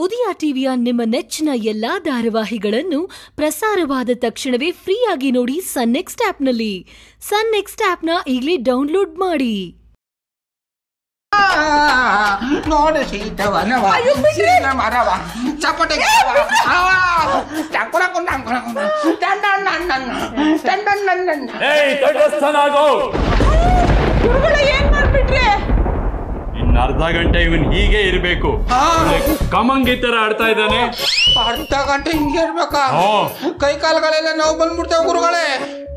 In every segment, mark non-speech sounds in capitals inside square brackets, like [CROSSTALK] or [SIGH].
ಉದಯ ಟಿವಿಯ ನಿಮ್ಮ ನೆಚ್ಚಿನ ಎಲ್ಲಾ ಧಾರಾವಾಹಿಗಳನ್ನು ಪ್ರಸಾರವಾದ ತಕ್ಷಣವೇ ಫ್ರೀಯಾಗಿ ನೋಡಿ ಸನ್ ನೆಕ್ಸ್ಟ್ ಆಪ್ನಲ್ಲಿ ಸನ್ ನೆಕ್ಸ್ಟ್ ಆಪ್ನ ಈಗಲೇ ಡೌನ್ಲೋಡ್ ಮಾಡಿ. ನೋಡು ಸೀತವನವ ಸೀನ ಮರವ ಚಪ್ಪಟೆ ಏಯ್ ತಟಸ್ಥನಾಗೋ ಏನ್ ಮಾಡ್ಬಿಟ್ರೆ? ಇನ್ನ ಅರ್ಧ ಗಂಟೆ ಇವನ್ ಹೀಗೆ ಇರ್ಬೇಕು. ಕಮಂಗಿ ತರ ಆಡ್ತಾ ಇದ್ದಾನೆ. ಅರ್ಧ ಗಂಟೆ ಹಿಂಗೆ ಇರ್ಬೇಕಾ? ಹ್ಞೂ. ಕೈ ಕಾಲುಗಳೆಲ್ಲ ನಾವು ಬಂದ್ಬಿಡ್ತೇವೆ ಗುರುಗಳೇ.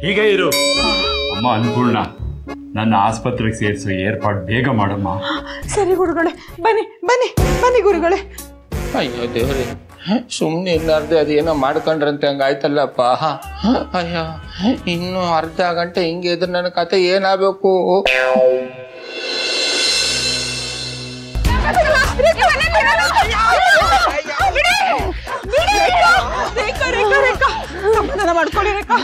ಹೀಗೆ ಇರು. ಅಮ್ಮ ಅನ್ಪೂರ್ಣ. ನನ್ನ ಆಸ್ಪತ್ರೆಗೆ ಸೇರಿಸೋ ಏರ್ಪಾಡು ಬೇಗ ಮಾಡಮ್ಮ. ಸರಿ ಗುರುಗಳೇ ಬನ್ನಿ ಬನ್ನಿ ಬನ್ನಿ ಗುರುಗಳೇ. ಅಯ್ಯೋ ದೇವ್ರಿ ಸುಮ್ಮನೆ ಇಲ್ಲಾರ್ದೆ ಅದೇನೋ ಮಾಡ್ಕೊಂಡ್ರಂತೆ ಹಂಗಾಯ್ತಲ್ಲಪ್ಪ. ಅಯ್ಯೋ ಇನ್ನು ಅರ್ಧ ಗಂಟೆ ಹಿಂಗೆ ಇದ್ರೆ ನನ್ನ ಕತೆ ಏನಾಗಬೇಕು? ಸಮಾಧಾನ ರೇಖಾ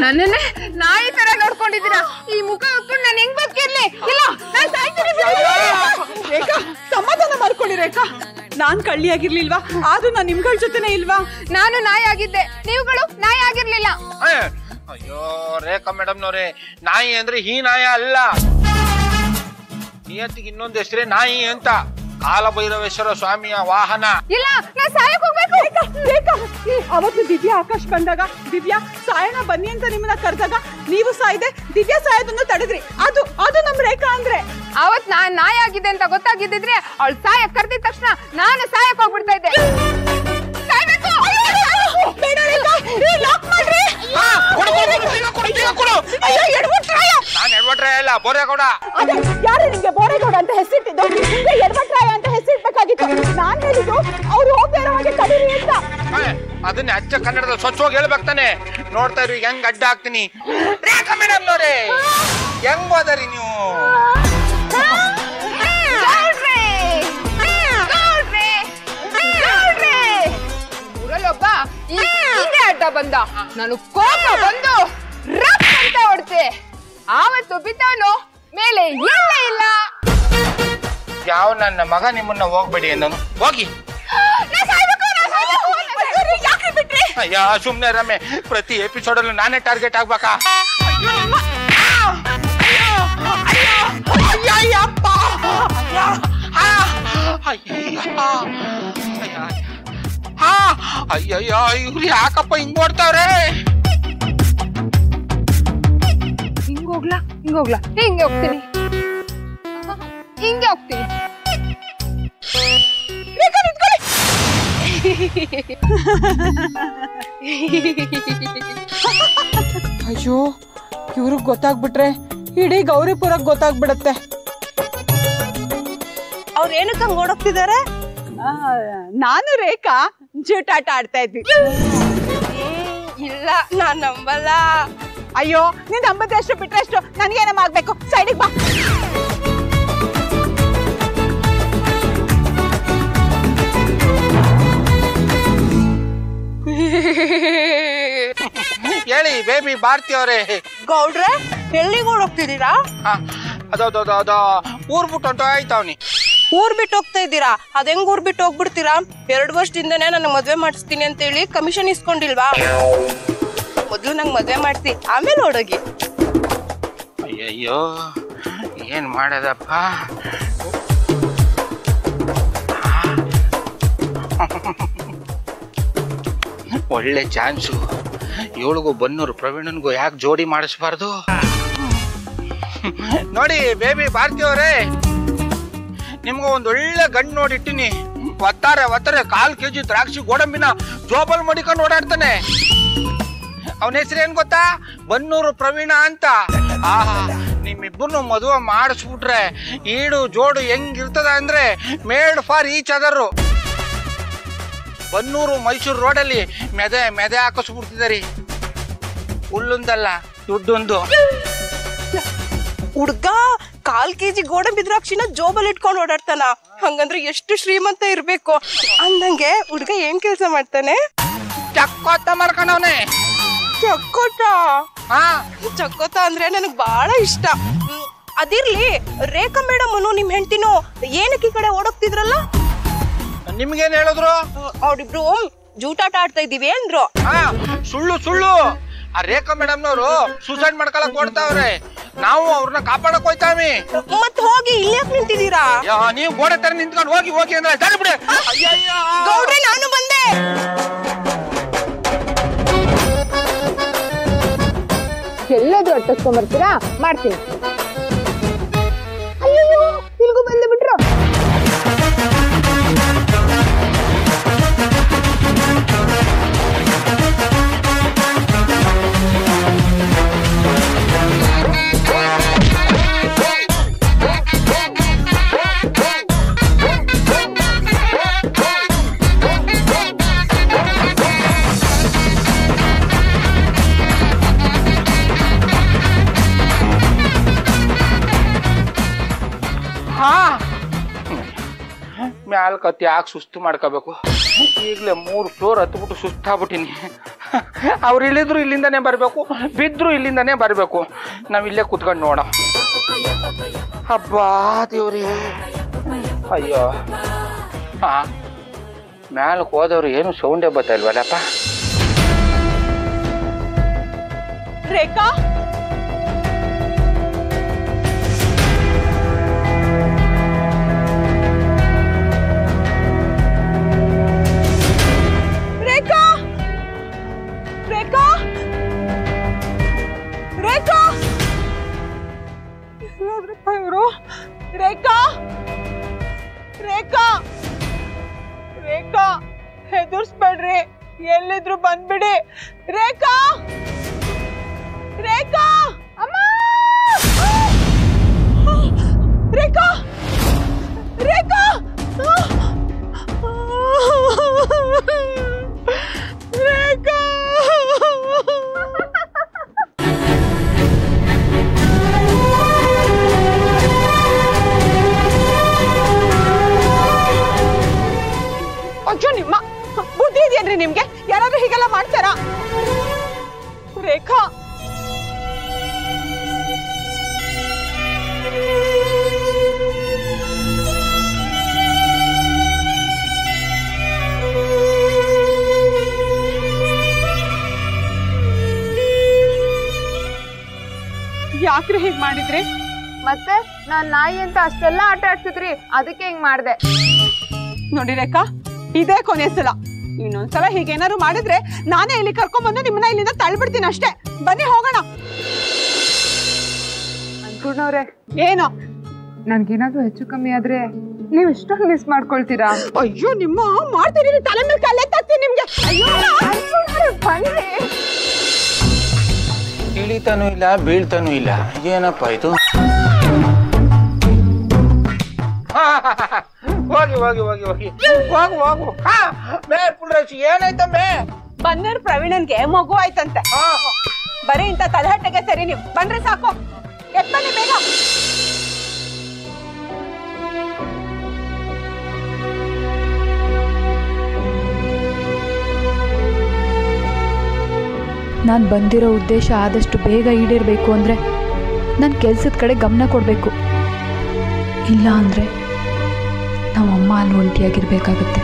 ನನ್ನನ್ನೇ ನಾಯಿ ತರ ನೋಡ್ಕೊಂಡಿದ್ದೀರಾ? ಈ ಮುಖ ಹಾಕೊಂಡು ನಾನು ಹೆಂಗ್ ಬದುಕಿರ್ಲಿ? ಇಲ್ಲ ನಾನ್ ಸಾಯ್ತೀನಿ ರೇಖಾ ಸಮಾಧಾನ ಮಾಡ್ಕೊಳ್ಳಿ ರೇಖಾ ನಾನ್ ಕಳ್ಳಿಯಾಗಿರ್ಲಿಲ್ವಾ? ಆದ್ರೂ ನಾನ್ ನಿಮ್ಗಳ ಜೊತೆನೆ ಇಲ್ವಾ? ನಾನು ನಾಯಿ ಆಗಿದ್ದೆ. ನೀವುಗಳು ನಾಯಿ ಆಗಿರ್ಲಿಲ್ಲ. ಅಯ್ಯೋ ರೇಖಾ ಮೇಡಮ್ನವ್ರೆ ನಾಯಿ ಅಂದ್ರೆ ಈ ನಾಯ ಅಲ್ಲ. ನಿಯತ್ತಿಗೆ ಇನ್ನೊಂದು ಹೆಸರೇ ನಾಯಿ ಅಂತ. ಕಾಲಭೈರವೇಶ್ವರ ಸ್ವಾಮಿಯ ವಾಹನ. ಇಲ್ಲ ನಾನ್ ಸಾಯಕ್ ಹೋಗ್ಬೇಕು. ರೇಖಾ ಈ ಅವತ್ತು ದಿವ್ಯಾ ಆಕಾಶ್ ಬಂದಾಗ ದಿವ್ಯಾ ಸಾಯಣ ಬನ್ನಿ ಅಂತ ನಿಮ್ಮನ್ನ ಕರೆದಾಗ ನೀವು ಸಾಯ್ದೆ ದಿವ್ಯಾ ಸಾಯೋದನ್ನು ತಡೆದ್ರಿ. ಅದು ಅದು ನಮ್ ರೇಖಾ ಅಂದ್ರೆ. ಅವತ್ ನಾನ್ ನಾಯಿ ಆಗಿದ್ದೆ ಅಂತ ಗೊತ್ತಾಗಿದ್ದಿದ್ರೆ ಅವಳು ಸಾಯಕ್ ಕರ್ದಿದ ತಕ್ಷಣ ನಾನು ಸಾಯಕ್ ಹೋಗ್ಬಿಡ್ತಾ ಇದ್ದೆ. ಸಾಯ್ಬೇಕು! ಬೇಡ ರೇಖಾ ಈ ಲಾಕ್ ಮಾಡ್ರಿ. ಇಲ್ಲ ಬೋರೇಗೌಡ. ಯಾರು ನಿಮ್ಗೆ ಬೋರೇಗೌಡ ಅಂತ ಹೆಸರಿಟ್ಟಿದ್ದು? ನಿಮ್ಗೆ ಎಡವಟ್ರಾಯ ಅಂತ ಹೆಸರಿಡ್ಬೇಕಾಗಿತ್ತು. ನಾನ್ ಹೇಳಿದ್ದು ಅವ್ರು ಹೋಗ್ತಾ ಇರೋ ಹಾಗೆ ತಡೀರಿ ಅಂತ. ಅದನ್ನ ಅಚ್ಚ ಕನ್ನಡದಲ್ಲಿ ಸ್ವಚ್ಛವಾಗಿ ಹೇಳ್ಬೇಕು ತಾನೆ. ನೋಡ್ತಾ ಇರಿ ಹೆಂಗ್ ಅಡ್ಡ ಹಾಕ್ತೀನಿ. ರೇಖಾ ಮೇಡಮ್ನವ್ರೆ ಹೆಂಗ್ ಹೋದರಿ ನೀವು? ಅಡ್ಡ ಬಂದ. ನಾನು ಕೋಪ ಬಂದು ರಪ್ ಅಂತ ಹೊಡ್ತೆ. ಆವತ್ತು ಬಿದ್ದವನು ಮೇಲೆ ಇಲ್ಲ ಇಲ್ಲ. ಯಾವ ನನ್ನ ಮಗ ನಿಮ್ಮನ್ನ ಹೋಗ್ಬೇಡಿ ಅನ್ನೋನು? ಹೋಗಿ. ಅಯ್ಯ ಸುಮ್ನೆ ರಮೆ ಪ್ರತಿ ಎಪಿಸೋಡ್ ಅಲ್ಲೂ ನಾನೇ ಟಾರ್ಗೆಟ್ ಆಗ್ಬೇಕಾ? ಅಯ್ಯಯ್ಯೋ ಇವ್ರು ಯಾಕಪ್ಪ ಹಿಂಗ್ ಓಡ್ತಾವ್ರೆ? ಹಿಂಗ ಹೋಗ್ಲಾ? ಹಿಂಗ ಹೋಗ್ಲಾ? ಹಿಂಗೆ ಹೋಗ್ತೀನಿ. ಹಿಂಗೆ ಹೋಗ್ತೀನಿ. ಅಯ್ಯೋ ಇವ್ರಿಗೆ ಗೊತ್ತಾಗ್ಬಿಟ್ರೆ ಇಡೀ ಗೌರಿಪುರ ಗೊತ್ತಾಗ್ಬಿಡತ್ತೆ. ಅವ್ರ ಏನಕ್ಕೆ ಹಂಗ್ ಓಡೋಗ್ತಿದಾರೆ ನಾನು ರೇಖಾ. ಜೂಟಾಟ ಆಡ್ತಾ ಇದ್ವಿ. ಇಲ್ಲ ನಾನ್ ನಂಬಲ್ಲ. ಅಯ್ಯೋ ನಿನ್ ಅಂಬತ್ತೆ ಅಷ್ಟು ಬಿಟ್ರೆ ಅಷ್ಟು ನನಗೇನಮ್ಮ ಆಗ್ಬೇಕು ಸೈಡಿಗೆ ಬಾ. ಹೇಳಿ ಬೇಬಿ ಭಾರತಿ ಅವರೇ. ಗೌಡ್ರೆ ಎಲ್ಲಿಗೆ ಅದ ಊರ್ ಬಿಟ್ಟು ಆಯ್ತಾವ್ನಿ ಊರ್ ಬಿಟ್ಟು ಹೋಗ್ತಾ ಇದ್ದೀರಾ? ಅದ್ ಹೆಂಗ್ ಊರ್ ಬಿಟ್ಟು ಹೋಗ್ಬಿಡ್ತೀರಾ? ಎರಡ್ ವರ್ಷದಿಂದನೇ ನನಗೆ ಮದ್ವೆ ಮಾಡಿಸ್ತೀನಿ ಅಂತ ಹೇಳಿ ಕಮಿಷನ್ ಇಸ್ಕೊಂಡಿಲ್ವಾ? ಮೊದ್ಲು ನಂಗೆ ಮದ್ವೆ ಮಾಡ್ತಿ ಆಮೇಲೆ ಓಡೋಗಿ ಅಯ್ಯಯ್ಯೋ ಏನ್ ಮಾಡೋದಪ್ಪ? ಒಳ್ಳೆ ಚಾನ್ಸು. ಇವಳಿಗೂ ಬನ್ನೂರು ಪ್ರವೀಣನ್ಗೂ ಯಾಕೆ ಜೋಡಿ ಮಾಡಿಸ್ಬಾರ್ದು? ನೋಡಿ ಬೇಬಿ ಭಾರತಿ ಅವರೇ ನಿಮ್ಗೆ ಒಂದು ಒಳ್ಳೆ ಗಂಡು ನೋಡಿಟ್ಟಿನಿ. ಒತ್ತಾರೆ ಒತ್ತಾರೆ, ಕಾಲ್ ಕೆಜಿ ದ್ರಾಕ್ಷಿ ಗೋಡಂಬಿನ ಜೋಬಲ್ ಮಡಿಕೊಂಡು ಓಡಾಡ್ತಾನೆ. ಅವನ ಹೆಸರು ಏನ್ ಗೊತ್ತಾ? ಬನ್ನೂರು ಪ್ರವೀಣ ಅಂತ. ಆಹಾ, ನಿಮ್ಮಿಬ್ಬರನ್ನು ಮದುವೆ ಮಾಡಿಸ್ಬಿಟ್ರೆ ಈಡು ಜೋಡು ಹೆಂಗಿರ್ತದ ಅಂದ್ರೆ ಮೇಡ್ ಫಾರ್ ಈಚ್ ಅದರು. ಬನ್ನೂರು ಮೈಸೂರು ರೋಡಲ್ಲಿ ಮೆದೆ ಮೆದೆ ಹಾಕಿಸ್ಬಿಡ್ತಿದಾರಿ. ಹುಲ್ಲೊಂದಲ್ಲ, ದುಡ್ಡೊಂದು. ಹುಡ್ಗ ಕಾಲ್ ಕೆಜಿ ಗೋಡಂಬಿ ದ್ರಾಕ್ಷಿನ ಜೋಬಲ್ ಇಟ್ಕೊಂಡು ಓಡಾಡ್ತಾನ. ಹಂಗಂದ್ರೆ ಎಷ್ಟು ಶ್ರೀಮಂತ ಇರ್ಬೇಕು. ಅಂದಂಗೆ ಹುಡ್ಗ ಏನ್ ಕೆಲ್ಸ ಮಾಡ್ತಾನೆ? ಚಕ್ಕೋತ ಮಾರ್ಕೊಂಡವನೆ ಚಕ್ಕೋಟ ಹಾ. ಚಕ್ಕೋತ ಅಂದ್ರೆ ನನಗ್ ಬಹಳ ಇಷ್ಟ. ಅದಿರ್ಲಿ ರೇಖಾ ಮೇಡಮ್ ನಿಮ್ ಹೆಂಡತಿನೋ ಏನಕ್ಕೆ ಈ ಕಡೆ ಓಡೋಗ್ತಿದ್ರಲ್ಲ? ನಿಮ್ಗೇನ್ ಹೇಳಿದ್ರು? ಅವ್ರಿಬ್ರು ಜೂಟಾಟ ಆಡ್ತಾ ಇದೀವಿ ಅಂದ್ರು. ಹಾ ಸುಳ್ಳು ಸುಳ್ಳು. ಆ ರೇಖಾ ಮೇಡಮ್ನವರು ಸೂಸೈಡ್ ಮಾಡ್ಕೊಳಕ್ ಕೊಡ್ತಾವ್ರೆ ನಾವು ಅವ್ರನ್ನ ಕಾಪಾಡಕ್ ಹೋಯ್ತಾವಿ ಮತ್ ಹೋಗಿ ಇಲ್ಲೇ ನಿಂತಿದ್ದೀರಾ? ನೀವು ಗೋಡೆ ತರ ನಿಂತ್ಕೊಂಡು ಹೋಗಿ ಹೋಗಿ ಅಂದ್ರೆ ಜಾರಿ ಬಿಡಿ. ಅಯ್ಯಯ್ಯ. ಗೌಡ್ರೆ ನಾನು ಬಂದೆ. ಎಲ್ಲದು ಅಟ್ಟಿಸ್ಕೊಂಡ್ ಬರ್ತೀರಾ ಮಾಡ್ತೀನಿ. ಮ್ಯಾಲ್ ಕತ್ತಿ ಯಾಕೆ ಸುಸ್ತು ಮಾಡ್ಕೋಬೇಕು. ಈಗಲೇ ಮೂರು ಫ್ಲೋರ್ ಹತ್ಬಿಟ್ಟು ಸುಸ್ತಾಗ್ಬಿಟ್ಟಿನಿ. ಅವ್ರು ಇಳಿದ್ರು ಇಲ್ಲಿಂದನೇ ಬರಬೇಕು, ಬಿದ್ರು ಇಲ್ಲಿಂದನೇ ಬರಬೇಕು. ನಾವು ಇಲ್ಲೇ ಕುತ್ಕೊಂಡು ನೋಡ ಹಬ್ಬಾ ದೇವ್ರಿ. ಅಯ್ಯೋ. ಹಾಂ ಮ್ಯಾಲಕ್ಕೆ ಹೋದವ್ರು ಏನು ಸೌಂಡೇ ಬತ್ತಲ್ವಲ್ಲಪ್ಪ ಇಲ್ವಲ್ಲಪ್ಪ? ರೇಖಾ? ರೇಖಾ! ರೇಖಾ! ರೇಖಾ ಹೆದರ್ಸ್ಬೇಡ್ರಿ. ಎಲ್ಲಿದ್ರು ಬಂದ್ಬಿಡಿ. ರೇಖಾ! ರೇಖಾ! ಅಮ್ಮ! ರೇಖಾ! ರೇಖಾ! ಯಾಕ್ರಿ ಹೀಗ್ ಮಾಡಿದ್ರಿ? ಮತ್ತೆ? ನಾನ್ ನಾಯಿ ಅಂತ ಅಷ್ಟೆಲ್ಲ ಆಟ ಆಡ್ಸಿದ್ರಿ ಅದಕ್ಕೆ ಹಿಂಗ್ ಮಾಡ್ದೆ. ನೋಡಿ ರೇಖಾ ಇದೇ ಕೊನೆ ಸಲ. ಇನ್ನೊಂದ್ಸಲ ಹೀಗೇನಾದ್ರು ಮಾಡಿದ್ರೆ ನಾನೇ ಇಲ್ಲಿ ಕರ್ಕೊಂಡ್ಬಂದು ನಿಮ್ಮನ್ನ ಇಲ್ಲಿಂದ ತಳ್ಬಿಡ್ತೀನಿ ಅಷ್ಟೇ. ಬನ್ನಿ ಹೋಗೋಣ. ಅನ್ಪೂರ್ಣವ್ರೆ ಏನು? ನನ್ಗೇನಾದ್ರೂ ಹೆಚ್ಚು ಕಮ್ಮಿ ಆದ್ರೆ ನೀವ್ ಇಷ್ಟೊಂದು ಮಿಸ್ ಮಾಡ್ಕೊಳ್ತೀರಾ? ಅಯ್ಯೋ ನಿಮ್ಮ ಮಾಡ್ತೀರಿ ತಲೆ ಮೇಲೆ ಕಲ್ಲೆತ್ತಾಗ್ತೀನಿ ನಿಮ್ಗೆ. ಅಯ್ಯೋ. ಅನ್ಪೂರ್ಣವ್ರೆ, ಬನ್ನಿ. ಇಳಿತಾನೂ ಇಲ್ಲ ಬೀಳ್ತಾನೂ ಇಲ್ಲ ಏನಪ್ಪ ಇದು ಹೋಗಿ ಹೋಗಿ ಹೋಗಿ ಹೋಗಿ. ಹೋಗು ಹೋಗು. ಹಾ ಮೇ ಪುಲ್ರೇಶ್ ಏನಾಯ್ತಮ್ಮೆ ಬನ್ನರ್ ಪ್ರವೀಣನ್ಗೆ ಮಗು ಆಯ್ತಂತೆ. ಹಾ ಬರೀ ಇಂತ ತಲೆಹಟ್ಟೆಗೆ ಸರಿ ನೀವು. ಬಂದ್ರೆ ಸಾಕು. ಎತ್ ಬನ್ನಿ ಬೇಗ. ನಾನು ಬಂದಿರೋ ಉದ್ದೇಶ ಆದಷ್ಟು ಬೇಗ ಈಡೇರಬೇಕು ಅಂದರೆ ನಾನು ಕೆಲಸದ ಕಡೆ ಗಮನ ಕೊಡಬೇಕು. ಇಲ್ಲ ಅಂದರೆ ನಮ್ಮ ಅಮ್ಮ ಅಲ್ಲಿ ಒಂಟಿಯಾಗಿರ್ಬೇಕಾಗತ್ತೆ.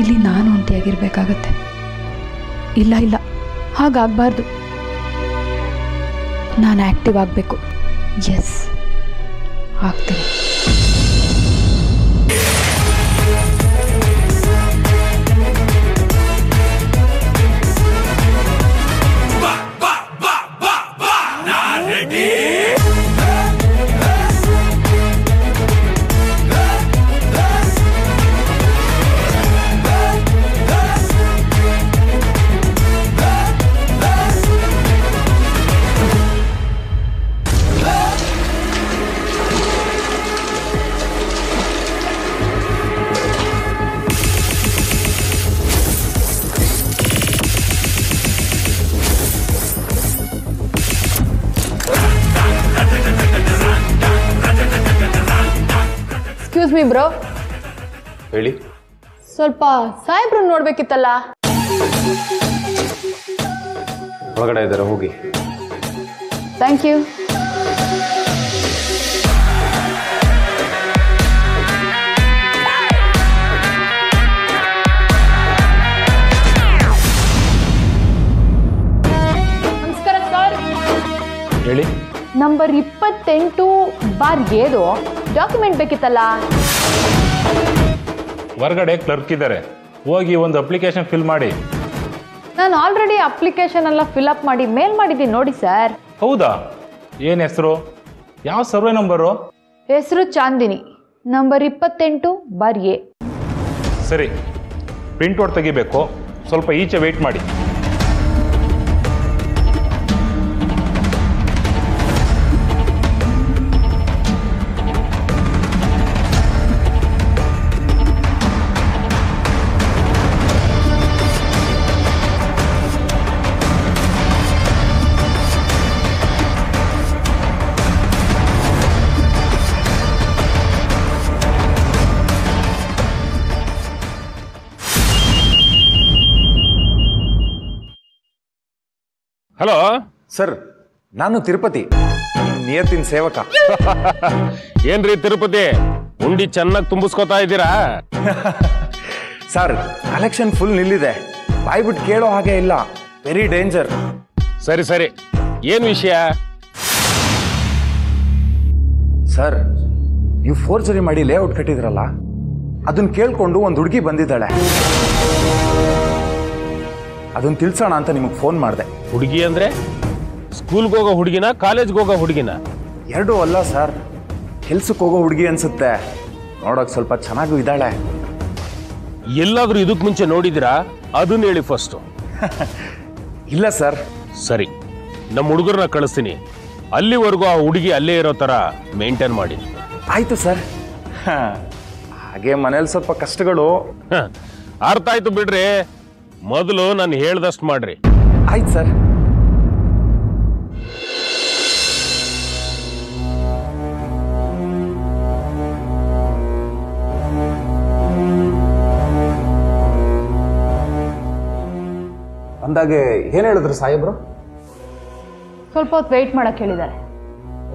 ಇಲ್ಲಿ ನಾನು ಒಂಟಿಯಾಗಿರ್ಬೇಕಾಗತ್ತೆ. ಇಲ್ಲ ಇಲ್ಲ, ಹಾಗಾಗಬಾರ್ದು. ನಾನು ಆ್ಯಕ್ಟಿವ್ ಆಗಬೇಕು. ಎಸ್ ಆಗ್ತೀನಿ. ಬ್ರೋ? ಹೇಳಿ. ಸ್ವಲ್ಪ ಸಾಹೇಬ್ರು ನೋಡ್ಬೇಕಿತ್ತಲ್ಲ? ಒಳಗಡೆ ಇದ್ದಾರೆ ಹೋಗಿ. ಥ್ಯಾಂಕ್ ಯು ನಮಸ್ಕಾರ ಸರ್. ಹೇಳಿ. ನಂಬರ್ ಇಪ್ಪತ್ತೆಂಟು ಬಾರ್ ಏದು ಡಾಕ್ಯುಮೆಂಟ್ ಬೇಕಿತ್ತಲ್ಲ? ಹೊರಗಡೆ ಕ್ಲರ್ಕ್ ಇದ್ದಾರೆ ಹೋಗಿ ಒಂದು ಅಪ್ಲಿಕೇಶನ್ ಫಿಲ್ ಮಾಡಿ. ನಾನು ಆಲ್ರೆಡಿ ಅಪ್ಲಿಕೇಶನ್ ಎಲ್ಲ ಅಪ್ ಮಾಡಿ ಮೇಲ್ ಮಾಡಿದ್ದೀನಿ ನೋಡಿ ಸರ್ ಹೌದಾ? ಏನು ಹೆಸರು? ಯಾವ ಸರ್ವೆ ನಂಬರು? ಹೆಸರು ಚಾಂದಿನಿ ನಂಬರ್ ಇಪ್ಪತ್ತೆಂಟು ಬಾರ್ ಎ. ಸರಿ ಪ್ರಿಂಟ್ಔಟ್ ತೆಗಿಬೇಕು. ಸ್ವಲ್ಪ ಈಚೆ ವೆಯ್ಟ್ ಮಾಡಿ. ಸರ್ ನಾನು ತಿರುಪತಿ. ನಿಯತ್ತಿನ ಸೇವಕ. ಏನ್ರಿ ತಿರುಪತಿ? ಉಂಡಿ ಚೆನ್ನಾಗಿ ತುಂಬಿಸ್ಕೊತಾ ಇದ್ದೀರಾ? ಸರ್ ಕಲೆಕ್ಷನ್ ಫುಲ್ ನಿಲ್ಲಿದೆ. ಬಾಯ್ಬಿಟ್ಟು ಕೇಳೋ ಹಾಗೆ ಇಲ್ಲ. ವೆರಿ ಡೇಂಜರ್ ಸರಿ ಸರಿ. ಏನು ವಿಷಯ? ಸರ್ ನೀವು ಫೋರ್ಜರಿ ಮಾಡಿ ಲೇಔಟ್ ಕಟ್ಟಿದ್ರಲ್ಲ? ಅದನ್ನ ಕೇಳ್ಕೊಂಡು ಒಂದು ಹುಡುಗಿ ಬಂದಿದ್ದಾಳೆ. ಅದನ್ನ ತಿಳ್ಸೋಣ ಅಂತ ನಿಮಗೆ ಫೋನ್ ಮಾಡಿದೆ. ಹುಡುಗಿ ಅಂದ್ರೆ? ಸ್ಕೂಲ್ಗೆ ಹೋಗೋ ಹುಡುಗಿನ ಕಾಲೇಜ್ಗೆ ಹೋಗೋ ಹುಡುಗಿನ? ಎರಡೂ ಅಲ್ಲ ಸರ್. ಕೆಲ್ಸಕ್ಕೆ ಹೋಗೋ ಹುಡುಗಿ ಅನ್ಸುತ್ತೆ. ನೋಡೋಕೆ ಸ್ವಲ್ಪ ಚೆನ್ನಾಗೂ ಇದ್ದಾಳೆ. ಎಲ್ಲಾದರೂ ಇದಕ್ಕೆ ಮುಂಚೆ ನೋಡಿದಿರಾ ಅದನ್ನ ಹೇಳಿ ಫಸ್ಟ್ [LAUGHS] ಇಲ್ಲ ಸರ್. ಸರಿ. ನಮ್ಮ ಹುಡುಗರನ್ನ ಕಳಿಸ್ತೀನಿ. ಅಲ್ಲಿವರೆಗೂ ಆ ಹುಡುಗಿ ಅಲ್ಲೇ ಇರೋ ತರ ಮೇಂಟೈನ್ ಮಾಡಿ. ಆಯ್ತು ಸರ್. [LAUGHS] ಹಾಗೆ ಮನೇಲಿ ಸ್ವಲ್ಪ ಕಷ್ಟಗಳು. [LAUGHS] ಅರ್ಥ ಆಯ್ತು ಬಿಡ್ರಿ. ಮೊದಲು ನಾನು ಹೇಳ್ದಷ್ಟು ಮಾಡ್ರಿ. ಆಯ್ತು ಸರ್. ಅಂದಾಗೆ ಏನು ಹೇಳಿದ್ರು ಸಾಹೇಬ್ರು? ಸ್ವಲ್ಪ ಹೊತ್ತು ವೆಯ್ಟ್ ಮಾಡಕ್ಕೆ ಹೇಳಿದ್ದಾರೆ.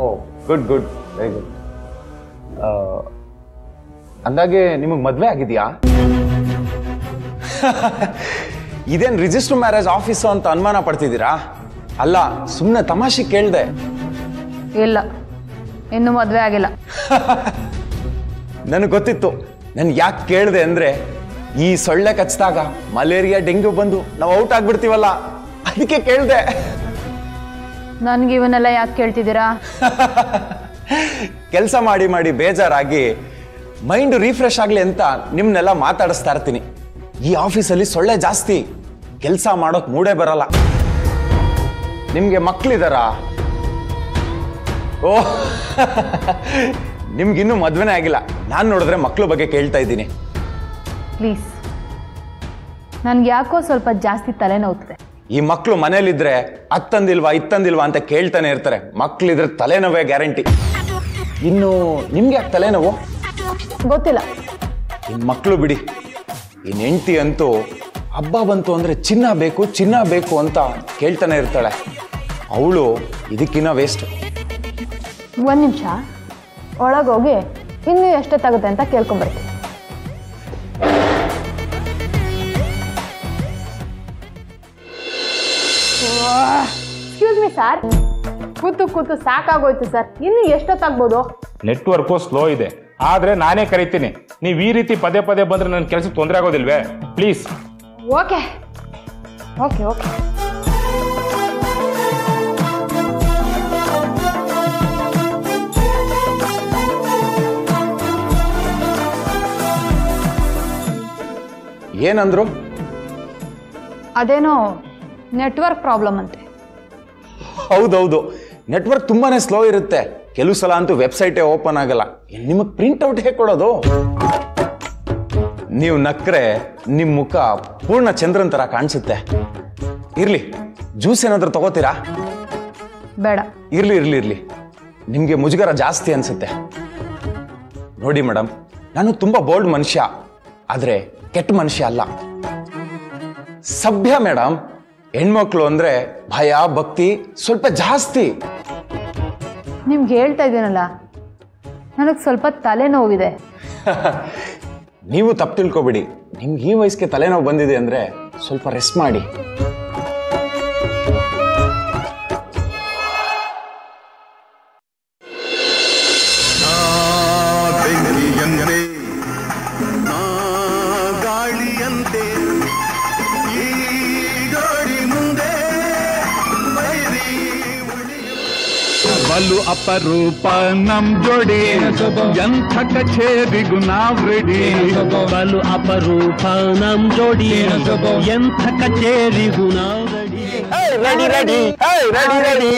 Oh good good very good ಅಂದಾಗೆ ನಿಮಗೆ ಮದುವೆ ಆಗಿದೆಯಾ? ಇದೇನು ರಿಜಿಸ್ಟರ್ ಮ್ಯಾರೇಜ್ ಆಫೀಸು ಅಂತ ಅನುಮಾನ ಪಡ್ತಿದ್ದೀರಾ? ಅಲ್ಲ ಸುಮ್ಮನೆ ತಮಾಷೆ ಕೇಳಿದೆ. ಇಲ್ಲ ಇನ್ನೂ ಮದುವೆ ಆಗಿಲ್ಲ. [LAUGHS] ನನಗೆ ಗೊತ್ತಿತ್ತು ನನ್ಗೆ ಯಾಕೆ ಕೇಳಿದೆ ಅಂದ್ರೆ ಈ ಸೊಳ್ಳೆ ಕಚ್ಚಿದಾಗ ಮಲೇರಿಯಾ ಡೆಂಗ್ಯೂ ಬಂದು ನಾವು ಔಟ್ ಆಗ್ಬಿಡ್ತೀವಲ್ಲ? ಅದಕ್ಕೆ ಕೇಳಿದೆ. ನನ್ಗೆ ಇವನ್ನೆಲ್ಲ ಯಾಕೆ ಕೇಳ್ತಿದ್ದೀರಾ? [LAUGHS] ಕೆಲಸ ಮಾಡಿ ಮಾಡಿ ಬೇಜಾರಾಗಿ ಮೈಂಡ್ ರಿಫ್ರೆಶ್ ಆಗಲಿ ಅಂತ ನಿಮ್ನೆಲ್ಲ ಮಾತಾಡಿಸ್ತಾ ಇರ್ತೀನಿ. ಈ ಆಫೀಸಲ್ಲಿ ಸೊಳ್ಳೆ ಜಾಸ್ತಿ. ಕೆಲಸ ಮಾಡೋಕ್ ಮೂಡೇ ಬರಲ್ಲ. ನಿಮಗೆ ಮಕ್ಳಿದಾರಾ? ಓ [LAUGHS] ನಿಮ್ಗಿನ್ನೂ ಮದುವೆನೇ ಆಗಿಲ್ಲ. ನಾನು ನೋಡಿದ್ರೆ ಮಕ್ಕಳು ಬಗ್ಗೆ ಕೇಳ್ತಾ ಇದ್ದೀನಿ. ಪ್ಲೀಸ್ ನನ್ಗೆ ಯಾಕೋ ಸ್ವಲ್ಪ ಜಾಸ್ತಿ ತಲೆನೋವ್ತದೆ. ಈ ಮಕ್ಕಳು ಮನೇಲಿದ್ರೆ ಅತ್ತಂದಿಲ್ವಾ ಇತ್ತಂದಿಲ್ವಾ ಅಂತ ಕೇಳ್ತಾನೆ ಇರ್ತಾರೆ. ಮಕ್ಳಿದ್ರೆ ತಲೆನೋವೇ ಗ್ಯಾರಂಟಿ. ಇನ್ನು ನಿಮ್ಗೆ ಯಾಕೆ ತಲೆನೋವು? ಗೊತ್ತಿಲ್ಲ. ಇನ್ ಮಕ್ಕಳು ಬಿಡಿ. ಇನ್ ಹೆಂಡತಿ ಅಂತೂ ಹಬ್ಬ ಬಂತು ಅಂದ್ರೆ ಚಿನ್ನ ಬೇಕು ಚಿನ್ನ ಬೇಕು ಅಂತ ಕೇಳ್ತಾನೆ ಇರ್ತಾಳೆ. ಅವಳು ಇದಕ್ಕಿನ್ನ ವೇಸ್ಟ್ ಒಂದು ನಿಮಿಷ. ಒಳಗೋಗಿ ಇನ್ನೂ ಎಷ್ಟೊತ್ತಾಗುತ್ತೆ ಅಂತ ಕೇಳ್ಕೊಂಬರ್ತೀನಿ ಎಕ್ಸ್ಕ್ಯೂಸ್ ಮಿ ಸರ್ ಕೂತು ಕೂತು ಸಾಕಾಗೋಯ್ತು ಸರ್ ಇನ್ನು ಎಷ್ಟೊತ್ತಾಗ್ಬೋದು ನೆಟ್ವರ್ಕು ಸ್ಲೋ ಇದೆ. ಆದ್ರೆ ನಾನೇ ಕರಿತೀನಿ. ನೀವು ಈ ರೀತಿ ಪದೇ ಪದೇ ಬಂದ್ರೆ ನನ್ನ ಕೆಲಸ ತೊಂದರೆ ಆಗೋದಿಲ್ವೇ? ಪ್ಲೀಸ್ ಓಕೆ ಓಕೆ ಓಕೆ ಏನಂದ್ರು? ಅದೇನೋ ನೆಟ್ವರ್ಕ್ ಪ್ರಾಬ್ಲಮ್ ಅಂತೆ. ಹೌದೌದು. ನೆಟ್ವರ್ಕ್ ತುಂಬಾನೇ ಸ್ಲೋ ಇರುತ್ತೆ. ಕೆಲವು ಸಲ ಅಂತೂ ವೆಬ್ಸೈಟೇ ಓಪನ್ ಆಗಲ್ಲ. ನಿಮಗೆ ಪ್ರಿಂಟ್ ಔಟ್ ಹೇಗೆ ಕೊಡೋದು ನೀವು ನಕ್ರೆ ನಿಮ್ಮ ಮುಖ ಪೂರ್ಣ ಚಂದ್ರನ್ ತರ ಕಾಣಿಸುತ್ತೆ. ಇರ್ಲಿ ಜ್ಯೂಸ್ ಏನಾದ್ರೂ ತಗೋತೀರಾ? ಬೇಡ. ಇರ್ಲಿ ಇರ್ಲಿ ಇರ್ಲಿ. ನಿಮ್ಗೆ ಮುಜುಗರ ಜಾಸ್ತಿ ಅನ್ಸುತ್ತೆ. ನೋಡಿ ಮೇಡಮ್ ನಾನು ತುಂಬಾ ಬೋಲ್ಡ್ ಮನುಷ್ಯ ಆದ್ರೆ ಕೆಟ್ಟ ಮನುಷ್ಯ ಅಲ್ಲ. ಸಭ್ಯ ಮೇಡಮ್ ಹೆಣ್ಮಕ್ಳು ಅಂದ್ರೆ ಭಯ ಭಕ್ತಿ ಸ್ವಲ್ಪ ಜಾಸ್ತಿ. ನಿಮ್ಗೆ ಹೇಳ್ತಾ ಇದ್ದೀನಲ್ಲ ನನಗೆ ಸ್ವಲ್ಪ ತಲೆನೋವಿದೆ. [LAUGHS] ನೀವು ತಪ್ಪು ತಿಳ್ಕೊಬೇಡಿ. ನಿಮ್ಗೆ ಈ ವಯಸ್ಸಿಗೆ ತಲೆನೋವು ಬಂದಿದೆ ಅಂದ್ರೆ ಸ್ವಲ್ಪ ರೆಸ್ಟ್ ಮಾಡಿ. ಬಲು ಅಪರೂಪ ನಮ್ ಜೋಡಿ ಎಂಥ ಕಚೇರಿಗೂ ನಾವ್ ರೆಡಿ ಬಲು ಅಪರೂಪ ನಮ್ ಜೋಡಿ ಎಂಥ ಕಚೇರಿಗೂ ನಾವ್ ready ready ready ready ready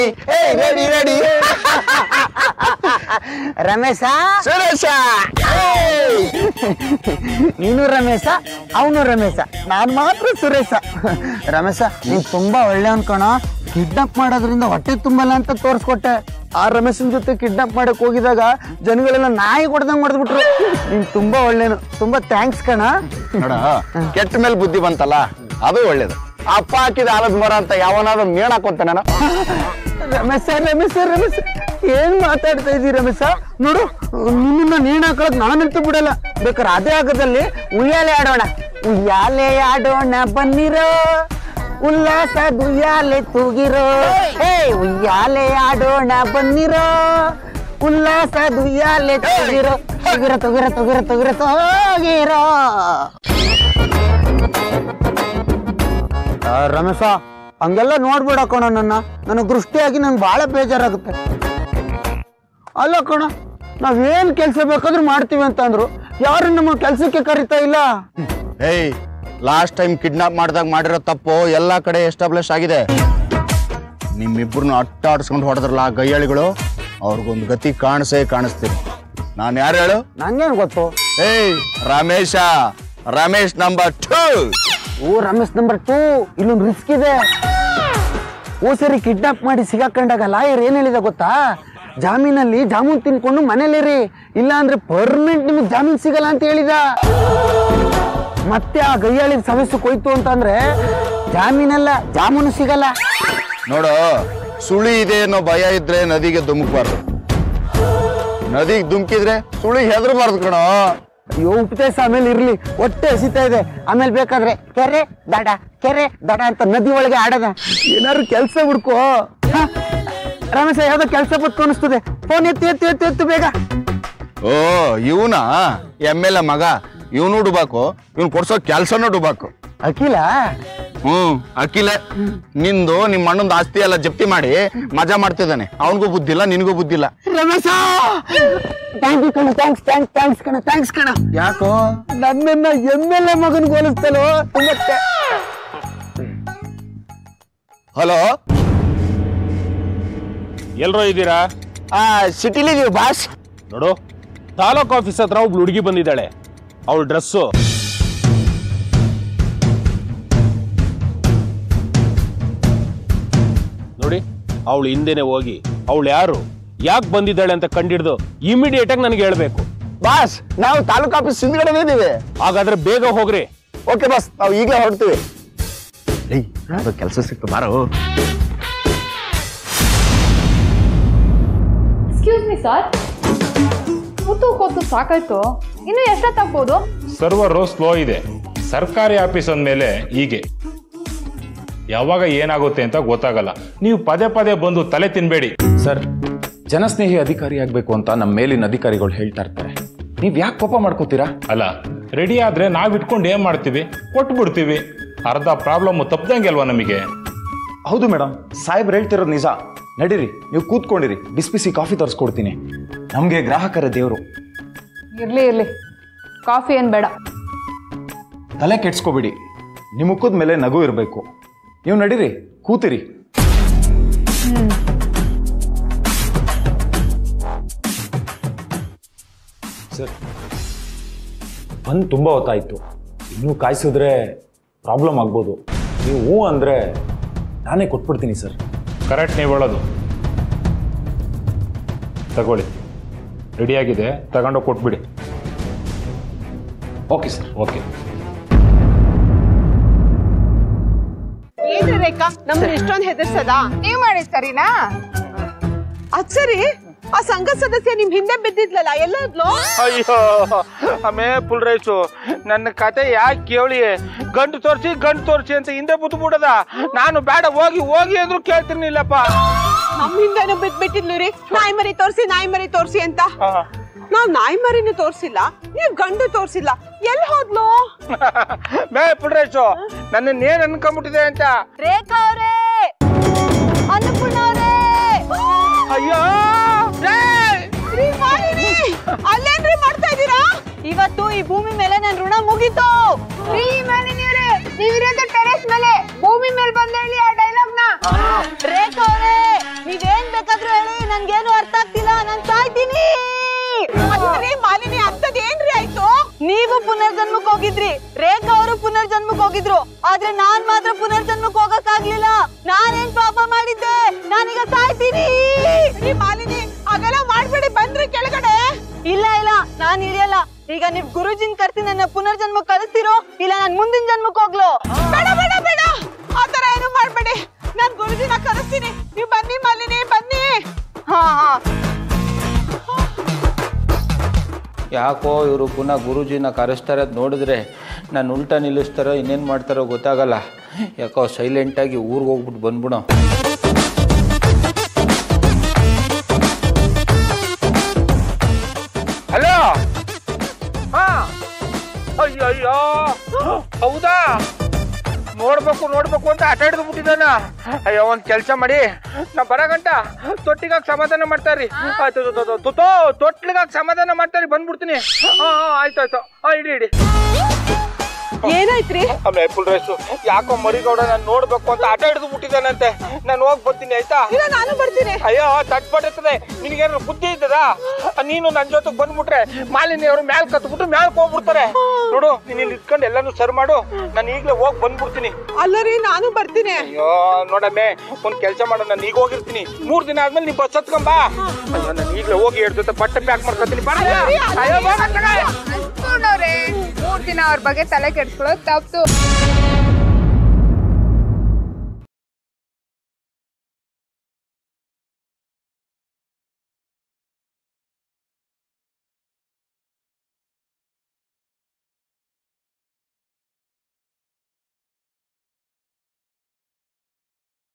ready ready Ramesha Suresha ನೀನು ರಮೇಶ ಅವನು ರಮೇಶ ನಾನ್ ಮಾತ್ರ ಸುರೇಶ ರಮೇಶ ನೀನ್ ತುಂಬಾ ಒಳ್ಳೆ ಅನ್ಕೋಣ ಕಿಡ್ನಾಪ್ ಮಾಡೋದ್ರಿಂದ ಹೊಟ್ಟೆ ತುಂಬಲ್ಲ ಅಂತ ತೋರಿಸ್ಕೊಟ್ಟೆ. ಆ ರಮೇಶನ್ ಜೊತೆ ಕಿಡ್ನಾಪ್ ಮಾಡಕ್ ಹೋಗಿದಾಗ ಜನಗಳೆಲ್ಲ ನಾಯಿ ಕೊಡ್ದಂಗ್ ಮಾಡಿದ್ಬಿಟ್ರು ನೀನ್ ತುಂಬಾ ಒಳ್ಳೇನು ತುಂಬಾ ಥ್ಯಾಂಕ್ಸ್ ಕಣ. ನೋಡ ಕೆಟ್ಟ ಮೇಲೆ ಬುದ್ಧಿ ಬಂತಲ್ಲ ಅದು ಒಳ್ಳೇದು. ಅಪ್ಪ ಹಾಕಿದ ಆಲದ ಮರ ಅಂತ ಯಾವನಾದ್ರೂ ರಮೇಶ್ ಸರ್ ರಮೇಶ್ ರಮೇಶ ರಮೇಶ್ ಏನ್ ಮಾತಾಡ್ತಾ ಇದ್ದೀರಿ ರಮೇಶ? ನೋಡು ನಿನ್ನ ನೀಣ ಹಾಕೊಳಕ್ ನಾನಂತೂ ಬಿಡಲ್ಲ. ಬೇಕಾದ್ರೆ ಅದೇ ಆಗದಲ್ಲಿ ಉಯ್ಯಾಲೆ ಆಡೋಣ. ಉಯ್ಯಾಲೆ ಆಡೋಣ ಬನ್ನಿರೋ. ಉಲ್ಲಾಸ ಉಯ್ಯಾಲೆ ತೂಗಿರೋ ಹೇ ಉಯ್ಯಾಲೆ ಆಡೋಣ ಬನ್ನಿರೋ. ಉಲ್ಲಾಸ ಉಯ್ಯಾಲೆ ತೂಗಿರೋ ತೊಗಿರ ತೊಗಿರ ತೊಗಿರ ತೊಗಿರ ತೋಗಿರೋ. ಆ, ರಮೇಶ ಹಂಗೆಲ್ಲ ನೋಡ್ಬೇಡ ಕಣ ನನ್ನ. ನನಗೆ ದೃಷ್ಟಿಯಾಗಿ ನಂಗೆ ಭಾಳ ಬೇಜಾರಾಗುತ್ತೆ. ಅಲ್ಲ ಕಣ ನಾವೇನ್ ಕೆಲಸ ಬೇಕಾದ್ರೂ ಮಾಡ್ತೀವಿ ಅಂತ ಅಂದ್ರು ಯಾರು ನಮ್ಮ ಕೆಲಸಕ್ಕೆ ಕರಿತಾ ಇಲ್ಲ? ಏಯ್ ಲಾಸ್ಟ್ ಟೈಮ್ ಕಿಡ್ನಾಪ್ ಮಾಡಿದಾಗ ಮಾಡಿರೋ ತಪ್ಪು ಎಲ್ಲ ಕಡೆ ಎಸ್ಟಾಬ್ಲಿಷ್ ಆಗಿದೆ. ನಿಮ್ಮಿಬ್ಬರನ್ನು ಅಟ್ಟ ಆಡಿಸ್ಕೊಂಡು ಹೊಡೆದ್ರಲ್ಲ ಆ ಗೈಯಾಳಿಗಳು? ಅವ್ರಿಗೊಂದು ಗತಿ ಕಾಣಿಸೇ ಕಾಣಿಸ್ತೀನಿ ನಾನು ಯಾರು ಹೇಳು? ನಂಗೇನು ಗೊತ್ತು? ಏಯ್ Ramesha. Ramesh number two oh Ramesh number two ಇಲ್ಲೊಂದು ರಿಸ್ಕ್ ಇದೆ. ಓ ಸರಿ ಕಿಡ್ನಾಪ್ ಮಾಡಿ ಸಿಗಾಕೊಂಡಾಗ ಲಾಯರ್ ಏನು ಹೇಳಿದ ಗೊತ್ತಾ? ಜಾಮೀನಲ್ಲಿ ಜಾಮೂನ್ ತಿನ್ಕೊಂಡು ಮನೇಲಿರಿ. ಇಲ್ಲ ಅಂದ್ರೆ ಪರ್ಮನೆಂಟ್ ನಿಮಗೆ ಜಾಮೀನ್ ಸಿಗಲ್ಲ ಅಂತ ಹೇಳಿದ. ಮತ್ತೆ ಆ ಗೈಯಾಳಿಗೆ ಸಮಸ್ಯೆ ಕೊಯ್ತು ಅಂತಂದ್ರೆ ಜಾಮೀನಲ್ಲ ಜಾಮೂನು ಸಿಗಲ್ಲ. ನೋಡು ಸುಳಿ ಇದೆ ಅನ್ನೋ ಭಯ ಇದ್ರೆ ನದಿಗೆ ಧುಮುಕ್ಬಾರ್ದು. ನದಿಗೆ ಧುಮುಕಿದ್ರೆ ಸುಳಿ ಹೆದರ್ಬಾರ್ದು ಕಣೋ. ಅಯ್ಯೋ ಉಪದೇಶ ಆಮೇಲೆ ಇರ್ಲಿ ಒಟ್ಟೆ ಹಸಿತಾ ಇದೆ. ಆಮೇಲೆ ಬೇಕಾದ್ರೆ ಕೆರೆ ದಡ ಕೆರೆ ದಡ ಅಂತ ನದಿ ಒಳಗೆ ಆಡದ. ಏನಾದ್ರು ಕೆಲಸ ಹುಡ್ಕೋ? ರಮೇಶ ಯಾವ್ದೋ ಕೆಲಸ ಬತ್ತು ಅನಿಸ್ತದೆ ಫೋನ್ ಎತ್ತಿ ಎತ್ತಿ ಎತ್ತಿ ಎತ್ತು ಬೇಗ. ಓ ಇವನ? ಎಂ ಎಲ್ ಎ ಮಗ? ಇವನು ಡುಬಾಕು ಇವ್ನು ಕೊಡ್ಸೋ ಕೆಲ್ಸನೂ ಡುಬಾಕು. ಅಖಿಲ? ಹ್ಮ್ ಅಖಿಲ. ನಿಂದು ನಿಮ್ಮ ಅಣ್ಣಂದು ಆಸ್ತಿ ಎಲ್ಲ ಜಪ್ತಿ ಮಾಡಿ ಮಜಾ ಮಾಡ್ತಿದ್ದಾನೆ. ಅವನಿಗೂ ಬುದ್ಧಿ ಇಲ್ಲ ನಿನಗೂ ಬುದ್ಧಿ ಇಲ್ಲ. ರಮೇಶ! ಥ್ಯಾಂಕ್ ಯು ಕಣ ಥ್ಯಾಂಕ್ಸ್ ಥ್ಯಾಂಕ್ಸ್ ಥ್ಯಾಂಕ್ಸ್ ಕಣ. ಥ್ಯಾಂಕ್ಸ್ ಕಣ. ಯಾಕೋ? ನನ್ನನ್ನ ಎಂ ಎಲ್ ಎ ಮಗನ್ ಹೋಲಿಸ್ತಲೋ ಹಲೋ? ಎಲ್ರೋ ಇದ್ದೀರಾ? ಸಿಟಿಲಿದೀವಿ ಬಾಸ್. ನೋಡು ತಾಲೂಕ್ ಆಫೀಸ್ ಹತ್ರ ಒಬ್ಳು ಹುಡುಗಿ ಬಂದಿದ್ದಾಳೆ. ಅವಳ ಡ್ರೆಸ್ಸು. ನೋಡಿ ಅವಳು ಹಿಂದೆನೆ ಹೋಗಿ ಅವಳು ಯಾರು ಯಾಕೆ ಬಂದಿದ್ದಾಳೆ ಅಂತ ಕಂಡಿಡ್ದು ಇಮಿಡಿಯೇಟ್ ಆಗಿ ನನಗೆ ಹೇಳ್ಬೇಕು. ಬಾಸ್ ನಾವು ತಾಲೂಕು ಆಫೀಸ್ ಹಿಂದ್ಗಡೆ ಇದೀವಿ. ಹಾಗಾದ್ರೆ ಬೇಗ ಹೋಗ್ರಿ. ಓಕೆ ಬಾಸ್ ನಾವು ಈಗಲೇ ಹೊರಡ್ತೀವಿ. ಏಯ್ ಅದು ಕೆಲಸ ಸಿಕ್ತು ಬಾರೋ. ಎಕ್ಸ್ಕ್ಯೂಸ್ ಮಿ ಸರ್ ಕೂತು ಕೂತು ಸಾಕಾಯ್ತು ಇನ್ನು ಎಷ್ಟೊತ್ತಾಗ್ಬೋದು ಸರ್ವರು ಸ್ಲೋ ಇದೆ. ಸರ್ಕಾರಿ ಆಫೀಸ್ ಅಂದಮೇಲೆ ಹೀಗೆ. ಯಾವಾಗ ಏನಾಗುತ್ತೆ ಅಂತ ಗೊತ್ತಾಗಲ್ಲ. ನೀವು ಪದೇ ಪದೇ ಬಂದು ತಲೆ ತಿನ್ಬೇಡಿ. ಸರ್ ಜನಸ್ನೇಹಿ ಅಧಿಕಾರಿ ಆಗ್ಬೇಕು ಅಂತ ನಮ್ಮ ಮೇಲಿನ ಅಧಿಕಾರಿಗಳು ಹೇಳ್ತಾ ಇರ್ತಾರೆ. ನೀವ್ ಯಾಕೆ ಕೋಪ ಮಾಡ್ಕೋತೀರಾ? ಅಲ್ಲ ರೆಡಿ ಆದ್ರೆ ನಾವ್ ಇಟ್ಕೊಂಡು ಏನ್ ಮಾಡ್ತೀವಿ? ಕೊಟ್ಟು ಬಿಡ್ತೀವಿ ಅರ್ಧ ಪ್ರಾಬ್ಲಮ್ ತಪ್ಪದಂಗೆ ಅಲ್ವಾ ನಮಗೆ? ಹೌದು ಮೇಡಮ್ ಸಾಹೇಬ್ರು ಹೇಳ್ತಿರೋದು ನಿಜ. ನಡೀರಿ ನೀವು ಕೂತ್ಕೊಂಡಿರಿ. ಬಿಸಿ ಬಿಸಿ ಕಾಫಿ ತರಿಸ್ಕೊಡ್ತೀನಿ. ನಮಗೆ ಗ್ರಾಹಕರ ದೇವರು. ಇರ್ಲಿ ಇರ್ಲಿ. ಕಾಫಿ ಏನು ಬೇಡ. ತಲೆ ಕೆಡ್ಸ್ಕೋಬಿಡಿ. ನಿಮ್ಮ ಮುಖದ ಮೇಲೆ ನಗು ಇರಬೇಕು. ನೀವು ನಡೀರಿ ಕೂತಿರಿ. ಸರ್ ಬಂದು ತುಂಬ ಹೊತ್ತಾಯಿತು. ಇನ್ನೂ ಕಾಯಿಸಿದ್ರೆ ಪ್ರಾಬ್ಲಮ್ ಆಗ್ಬೋದು. ನೀವು ಹೂ ಅಂದರೆ ನಾನೇ ಕೊಟ್ಬಿಡ್ತೀನಿ ಸರ್. ಕರೆಕ್ಟ್ ನೀವು ಹೇಳೋದು. ತಗೊಳ್ಳಿ. ರೆಡಿಯಾಗಿದೆ. ತಗೊಂಡೋಗಿ ಕೊಟ್ಬಿಡಿ. Okay sir. ಓಕೆ. ಏನ್ರಿ ರೇಖಾ ನಮ್ಮನ್ನ ಇಷ್ಟೊಂದು ಹೆದರ್ಸದ? ನೀವ್ ಮಾಡಿ ಸರಿನಾ? ಅದ್ ಸರಿ ಆ ಸಂಘ ಸದಸ್ಯ ನಿಮ್ ಹಿಂದೆ ಬಿದ್ದಿದ್ಲಲ್ಲ ಎಲ್ಲೋದ್ಲು? ಅಯ್ಯೋ ಆಮೇ ಫುಲ್ ರೈಸು ನನ್ನ ಕತೆ ಯಾಕೆ ಕೇಳಿ? ಗಂಡು ತೋರಿಸಿ ಗಂಡು ತೋರಿಸಿ ಅಂತ ಹಿಂದೆ ಬುದ್ದು ಬಿಡದ ನಾನು ಬೇಡ ಹೋಗಿ ಹೋಗಿ ಅಂದ್ರೂ ಕೇಳ್ತಿರ್ಲಿಲ್ಲಪ್ಪ. ನಮ್ಮಿಂದನೂ ಬಿದ್ಬಿಟ್ಟಿದ್ಲು ರೀ. ನಾಯಿ ಮರಿ ತೋರಿಸಿ ನಾಯಿ ಮರಿ ತೋರಿಸಿ ಅಂತ. ನಾವ್ ನಾಯಿ ಮರಿನೂ ತೋರಿಸಿಲ್ಲ ನೀವ್ ಗಂಡು ತೋರಿಸಿಲ್ಲ. ಎಲ್ಲಿ ಹೋದ್ಲು? [LAUGHS] ಬೇ ಪುಡ್ರೇಶು ನನ್ನ ಏನ್ ಅನ್ಕೊಂಡ್ಬಿಟ್ಟಿದೆ ಅಂತ? ರೇಖಾ ಅವರೇ! ಅನ್ನಪೂರ್ಣ ಅವರೇ! ಅಯ್ಯೋ! ಅಲ್ಲೇನ್ರಿ ಮಾಡ್ತಾ ಇದೀರಾ ಇವತ್ತು ಈ ಭೂಮಿ ಮೇಲೆ ನನ್ ಋಣ ಮುಗೀತು. ರೀ ಮಾಲಿನಿ ಅವರೇ ನೀವಿರೋದು ಟೆರೆಸ್ ಮೇಲೆ. ಭೂಮಿ ಮೇಲೆ ಬಂದೇಳಿ ಆ ಡೈಲಾಗ್ ನಾ ಅರ್ಥ ಆಗ್ತಿಲ್ಲ ನಾನ್ ಸಾಯ್ತೀನಿ ಮಾಲಿನಿ ಅಂತದೇನ್ರಿ ಆಯ್ತು? ನೀವು ಪುನರ್ಜನ್ಮಕ್ ಹೋಗಿದ್ರಿ. ರೇಖಾ ಅವರು ಪುನರ್ಜನ್ಮಕ್ ಹೋಗಿದ್ರು. ಆದ್ರೆ ನಾನ್ ಮಾತ್ರ ಪುನರ್ಜನ್ಮಕ್ ಹೋಗಕ್ ಆಗ್ಲಿಲ್ಲ ನಾನೇನ್ ಪಾಪ ಮಾಡಿದ್ದೆ? ನಾನೀಗ ಸಾಯ್ತೀನಿ. ಮಾಲಿನಿ ಹಾಗೆಲ್ಲ ಮಾಡ್ಬೇಡಿ ಬಂದ್ರಿ ಕೆಳಗಡೆ. ಇಲ್ಲ ಇಲ್ಲ ನಾನ್ ಇಳಿಯಲ್ಲ. ಈಗ ನೀವ್ ಗುರುಜಿನ್ ಕರ್ಸಿ ನನ್ನ ಪುನರ್ಜನ್ಮ ಕಳಿಸ್ತಿರೋ? ಇಲ್ಲ ನಾನ್ ಮುಂದಿನ ಜನ್ಮಕ್ ಹೋಗ್ಲೋ? ಬೇಡ ಬೇಡ ಬೇಡ. ಆತರ ಏನು ಮಾಡ್ಬೇಡಿ. ನಾನ್ ಗುರುಜಿನ ಕರೆಸ್ತೀನಿ. ನೀವ್ ಬನ್ನಿ ಮಾಲಿನಿ ಬನ್ನಿ. ಹಾ ಹಾ. ಯಾಕೋ ಇವರು ಪುನಃ ಗುರುಜಿನ ಕರೆಸ್ತಾರೆ ಅದು ನೋಡಿದ್ರೆ ನಾನು ಉಲ್ಟಾ ನಿಲ್ಲಿಸ್ತಾರೋ ಇನ್ನೇನು ಮಾಡ್ತಾರೋ ಗೊತ್ತಾಗಲ್ಲ. ಯಾಕೋ ಸೈಲೆಂಟಾಗಿ ಊರಿಗೆ ಹೋಗ್ಬಿಟ್ಟು ಬಂದ್ಬಿಡೋ. ನೋಡ್ಬೇಕು ನೋಡ್ಬೇಕು ಅಂತ ಆಟ ಹಿಡಿದು ಬಿಟ್ಟಿದ್ದಾನ. ಅಯ್ಯೋ, ಒಂದ್ ಕೆಲಸ ಮಾಡಿ. ನಾ ಬರಗಂಟ ತೊಟ್ಟಿಗಾಗ ಸಮಾಧಾನ ಮಾಡ್ತಾರ್ರಿ ಆಯ್ತು ತೊಟ್ಲಿಗಾಗ ಸಮಾಧಾನ ಮಾಡ್ತಾರಿ, ಬಂದ್ಬಿಡ್ತೀನಿ. ಹಾ, ಹಾಂ ಆಯ್ತು ಆಯ್ತು ಹಾ, ಇಡಿ ಇಡಿ. ಏನಾಯ್ತ್ರಿ? ಫುಲ್ ರೈಸ್ ಯಾಕೋ ಮರಿಗೌಡ ನಾನು ನೋಡ್ಬೇಕು ಅಂತ ಆಟ ಹಿಡಿದು ಬಿಟ್ಟಿದ್ದಾನಂತೆ ನಾನು ಹೋಗಿ ಬರ್ತೀನಿ ಆಯ್ತಾ? ಇಲ್ಲ ನಾನು ಬರ್ತೀನಿ. ಅಯ್ಯೋ ತಟ್ಪಟ್ಟಿರ್ತದೆ ನಿನಗೇನಾದ್ರು ಬುದ್ಧಿ ಇದ್ದದಾ? ನೀನು ನನ್ನ ಜೊತೆಗೆ ಬಂದ್ಬಿಟ್ರೆ ಮಾಲಿನಿ ಅವರು ಮ್ಯಾಲ್ ಕತ್ಬಿಟ್ಟು ಮ್ಯಾಲ್ ಹೋಗ್ಬಿಡ್ತಾರೆ. ನೋಡು ನೀನು ಇಲ್ಲಿ ಇಟ್ಕೊಂಡು ಎಲ್ಲಾನು ಸರ್ ಮಾಡು. ನಾನು ಈಗಲೇ ಹೋಗಿ ಬಂದ್ಬಿಡ್ತೀನಿ. ಅಲ್ಲರಿ ನಾನು ಬರ್ತೀನಿ. ಅಯ್ಯೋ ನೋಡಮ್ಮೆ ಒಂದ್ ಕೆಲಸ ಮಾಡು ನಾನು ಈಗ ಹೋಗಿರ್ತೀನಿ. ಮೂರ್ ದಿನ ಆದ್ಮೇಲೆ ನೀವು ಬಸ್ ಹತ್ಕೊಂಬಾ ಅಯ್ಯೋ ನಾನು ಈಗಲೇ ಹೋಗಿ ಹೇಳ್ತೈತೆ ಜೊತೆ ಬಟ್ಟೆ ಪ್ಯಾಕ್ ಮಾಡ್ಕೊತೀನಿ ಬರ ಅಯ್ಯೋ ಮೂರ್ ದಿನ ಅವ್ರ ಬಗ್ಗೆ ತಲೆ ಕೆಡ್ಸ್ಕೊಳ್ಳೋದು ತಪ್ಪು.